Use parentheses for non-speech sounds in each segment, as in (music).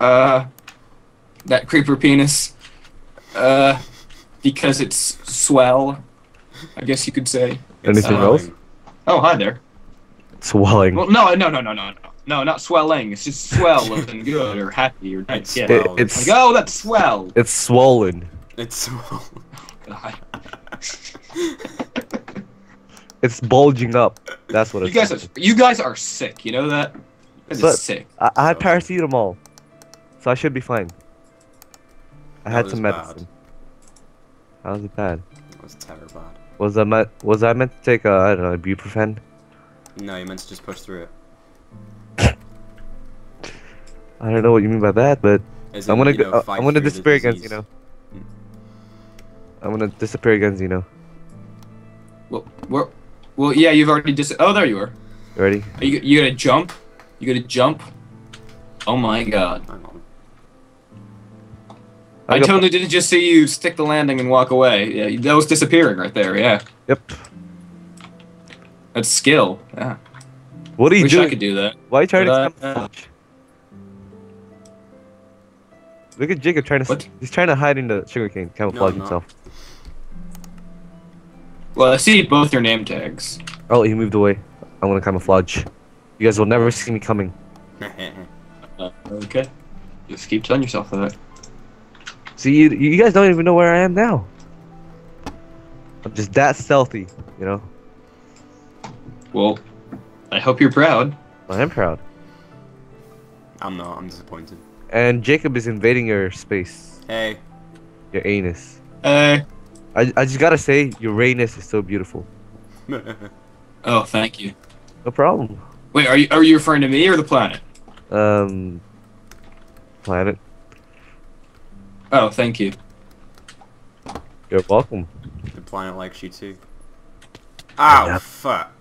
uh, that creeper penis, uh, because it's swell, I guess you could say. Anything um, else? Oh, hi there. Swelling. Well, no, no, no, no, no, no. No, not swelling. It's just swell and good or happy or nice. Yeah. It, it's, like, oh, that's swell. It's swollen. It's swollen. (laughs) It's bulging up. That's what it's. You guys, are, you guys are sick. You know that. It's is sick. I, I had oh. paracetamol so I should be fine. I That had was some bad. medicine. How was it bad? It was terrible. Was I meant was I meant to take uh, I don't know ibuprofen? No, you meant to just push through it. I don't know what you mean by that, but As I'm gonna you go, know, I'm gonna disappear again, disease. you know. I'm gonna disappear again, you know. Well, well, well, yeah. You've already dis. Oh, there you are. You ready? Are you you gonna jump? You gonna jump? Oh my god. Hang on. I totally didn't just see you stick the landing and walk away. Yeah, that was disappearing right there. Yeah, Yep. that's skill. Yeah, What are you wish I could do that. Why are you trying But, to uh, camouflage? Look at Jacob trying to. What? He's trying to hide in the sugarcane, camouflage I'm himself. Well, I see both your name tags. Oh, he moved away. I'm gonna camouflage. You guys will never see me coming. Uh, (laughs) okay. Just keep telling yourself that. See, you, you guys don't even know where I am now. I'm just that stealthy, you know. Well, I hope you're proud. I am proud. I'm not. I'm disappointed. And Jacob is invading your space, Hey. your anus. Uh, I, I just gotta say, your anus is so beautiful. (laughs) oh, thank you. No problem. Wait, are you are you referring to me or the planet? Um, planet, Oh, thank you. you're welcome. the planet likes you too. Ow, Yeah. fuck.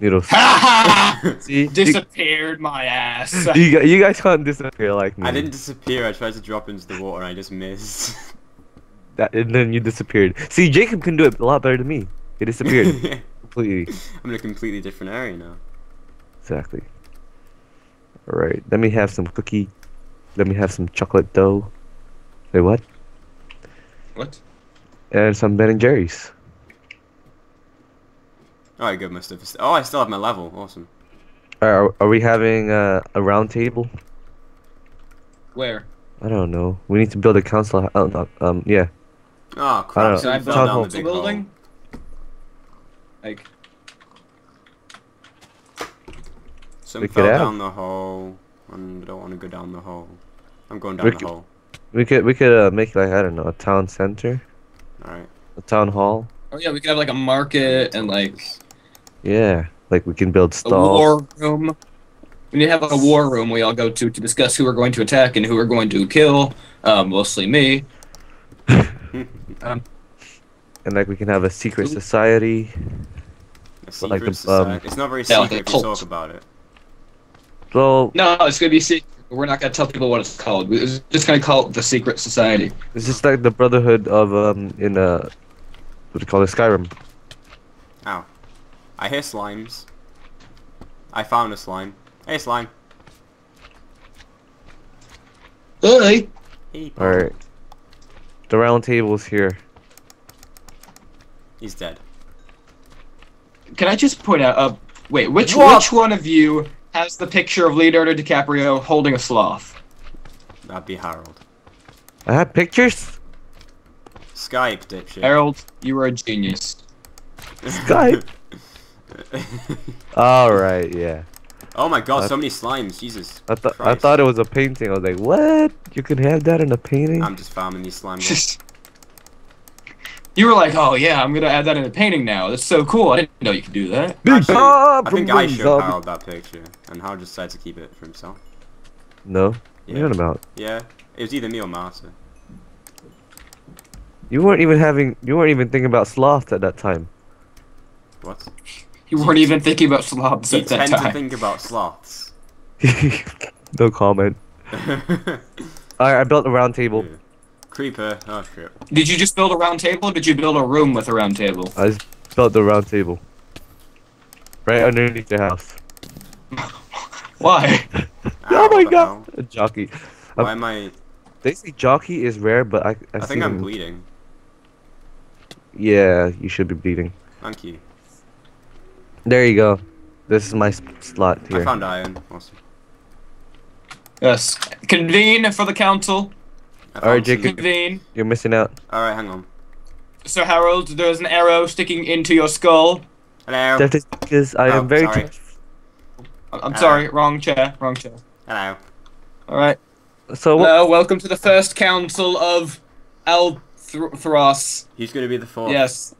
Noodles. Ha ha! See, you, Disappeared my ass. (laughs) you, you guys can't disappear like me. I didn't disappear. I tried to drop into the water and I just missed. (laughs) That, and then you disappeared. See, Jacob can do it a lot better than me. He disappeared (laughs) completely. I'm in a completely different area now. Exactly. Alright, let me have some cookie. Let me have some chocolate dough. Wait, what? What? And some Ben and Jerry's. Alright, good, must have. Oh, I still have my level. Awesome. Are, are we having uh, a round table? Where? I don't know. We need to build a council. Oh, no, um, yeah. Oh, I crap. don't So know. you fell Town down hall. the big building? Like, hole. Some Pick fell down the hole. And I don't want to go down the hole. I'm going down Rick- the hole. We could we could uh, make like I don't know a town center, Alright. a town hall. oh yeah, we could have like a market and like Yeah, like we can build stalls. a war room. We need to have like a war room we all go to to discuss who we're going to attack and who we're going to kill. Um, mostly me. (laughs) and like we can have a secret Ooh. society. A secret like the, um, society. It's not very Yeah, like secret a if you talk about it. So No, it's gonna be secret. We're not gonna tell people what it's called. We're just gonna call it the Secret Society. it's just like the brotherhood of um in uh what do you call it Skyrim. Ow. I hear slimes. I found a slime. Hey, slime. Hey. Hey, All right. The round table's here. He's dead. Can I just point out? Uh, wait, which What? which one of you has the picture of Leonardo DiCaprio holding a sloth? That'd be Harold. I have pictures. Skype, dipshit. Harold, you are a genius. Skype. (laughs) All right, yeah. oh my god, What? so many slimes. Jesus. I thought I thought it was a painting. I was like, what? You can have that in a painting? I'm just farming these slime balls. (laughs) you were like, oh yeah, I'm gonna add that in the painting now. That's so cool. I didn't know you could do that. Big Actually, I think I Wings showed Up. Harold that picture, and Harold just decided to keep it for himself. No. What are you Yeah. on about? Yeah, it was either me or Marta. You weren't even having. You weren't even thinking about sloths at that time. What? You weren't even thinking about sloths You at that tend to think about sloths. (laughs) no comment. (laughs) Alright, I built a round table. Yeah. Creeper. Oh shit. Did you just build a round table? Or did you build a room with a round table? I just built the round table. Right underneath the house. (laughs) Why? (laughs) oh my god! hell? A jockey. Why am I? They say jockey is rare, but I I, I think I'm them- bleeding. Yeah, you should be bleeding. Thank you. There you go. This is my slot here. I found iron. Awesome. Yes. Convene for the council. I Alright, Jacob. Convene. You're missing out. Alright, hang on. Sir Harold, there's an arrow sticking into your skull. Hello. That is because I Oh, am very. sorry. I- I'm Uh. sorry, wrong chair, wrong chair. Hello. All right. So what? Hello, welcome to the first council of Al Thr- Thros. Gonna be the fourth? Yes.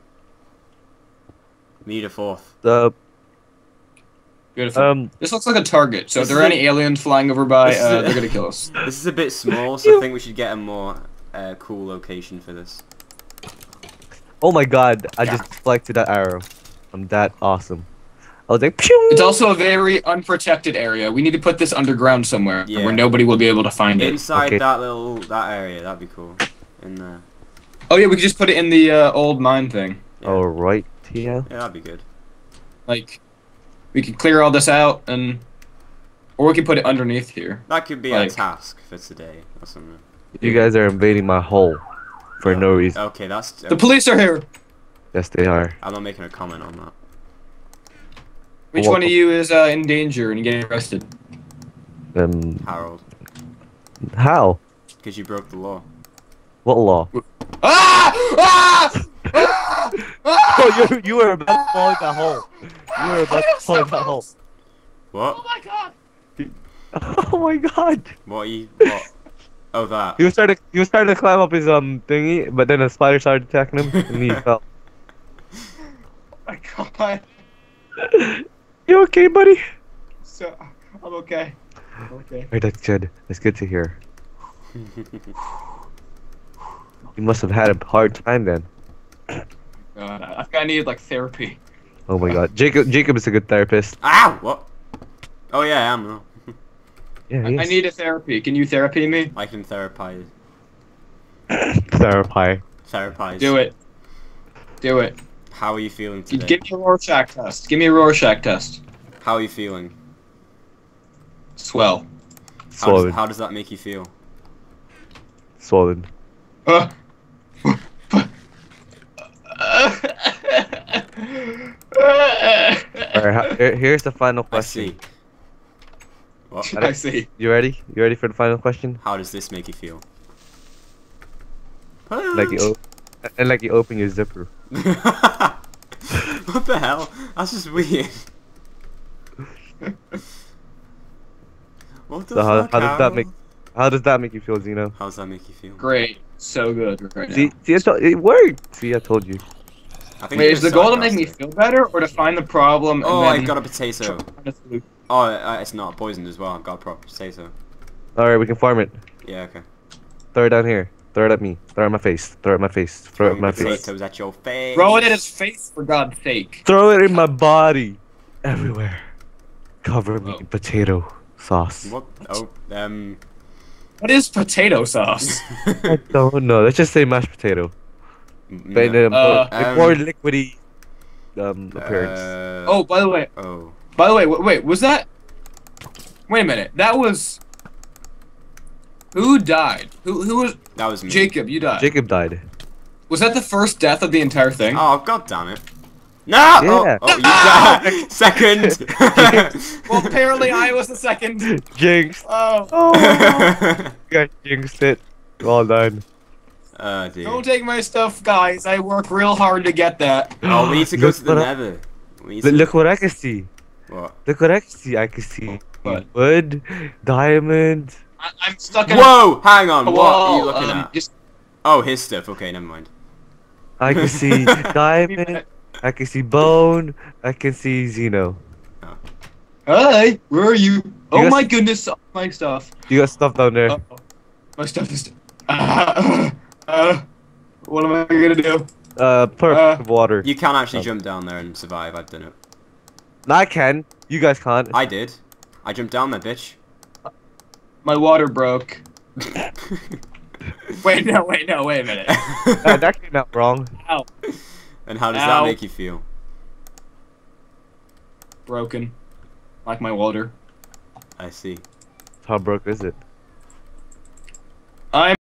Me the fourth. Uh, Beautiful. um. this looks like a target, so if there are any aliens flying over by, uh, they're gonna kill us. (laughs) This is a bit (laughs) small, so I think we should get a more uh, cool location for this. Oh my god! I Yeah. just deflected that arrow. I'm that awesome. I was like, pew! It's also a very unprotected area. We need to put this underground somewhere Yeah. where nobody will be able to find it. Inside Okay. that little that area, that'd be cool. In there. Oh yeah, we could just put it in the uh, old mine thing. Yeah. All right, Tia. Yeah, that'd be good. Like, we could clear all this out and, or we could put it underneath here. That could be Like- a task for today or something. You guys are invading my hole for Yeah. no reason. Okay, that's. The police are here. Yes, they are. I'm not making a comment on that. Which Well, one of you is uh, in danger and getting arrested? Um, Harold, how? because you broke the law. What law? Ah! Ah! Ah! (laughs) Ah! Oh, you you were about to fall in that hole. You were about to fall in that hole. What? Oh my god! (laughs) Oh my god! What are you? What? Oh, that. He was trying to he was trying to climb up his um thingy, but then a spider started attacking him, and he (laughs) fell. Oh my god! You okay, buddy? So, I'm okay. I'm okay. Alright, that's good. That's good to hear. You must have had a hard time then. God, I, I needed like therapy. Oh my god, Jacob Jacob is a good therapist. Ow! What? Oh yeah, I am. though. (laughs) Yeah, I, I need a therapy. Can you therapy me? I can therapize. therapy. (coughs) Therapize. Do it. Do it. How are you feeling today? Give me a Rorschach test. Give me a Rorschach test. How are you feeling? Swell. How does, how does that make you feel? Swollen. Uh. Alright, here- here's the final I question. see. What? (laughs) I see. You ready? You ready for the final question? How does this make you feel? Like you o- and like you open your zipper. (laughs) what the hell? That's just weird. what the So how- fuck? how does that make- How does that make you feel, Zino? How does that make you feel? Great. So good right See, now. see, I it worked. See, I told you. I think Wait, is the goal to make me feel better or to find the problem and Oh, then I got a potato. find a solution? Oh, uh, it's not poisoned as well. I've got a proper potato. All right, we can farm it. Yeah, okay. Throw it down here. Throw it at me. Throw it at my face. Throw it at my face. Throw it at Throwing my face. potatoes at your face. Throw it at his face, for God's sake. Throw it in my body. Everywhere. Cover me Whoa. in potato sauce. What? Oh, um. What is potato sauce? (laughs) I don't know. Let's just say mashed potato. But in yeah. a more, Uh, in um, more liquidy um, appearance. Uh, oh, by the way, Oh. by the way, wait, wait, was that? Wait a minute. That was. Who died? Who who was That was me. Jacob? You died. Jacob died. Was that the first death of the entire thing? Oh, god damn it. No! Oh, Yeah. oh, you (laughs) died. Second! (laughs) Well, apparently I was the second. Jinx. Oh. Oh, (laughs) you guys jinxed it. Well done. Oh, dear. Don't take my stuff, guys. I work real hard to get that. Oh, we need to go Look to the what I- nether. We Look, to... look what I can see. What? Look what I can see. I can see What? wood, diamond. I, I'm stuck in Whoa! Hang on, a what are you looking um, at? Just Oh, his stuff. Okay, never mind. I can (laughs) see diamond. I can see bone. I can see Zino. Hey, where are you? Oh guys- my goodness, my stuff. You got stuff down there. Uh, my stuff is. (laughs) Uh, uh, what am I gonna do? Uh, perfect water. You can actually Oh. jump down there and survive. I've done it. I can. You guys can't. I did. I jumped down there, bitch. My water broke. (laughs) Wait, no, wait, no, wait a minute. (laughs) Uh, that came out wrong. Ow, and how does Ow. that make you feel? broken. Like my water. I see. How broke is it? I'm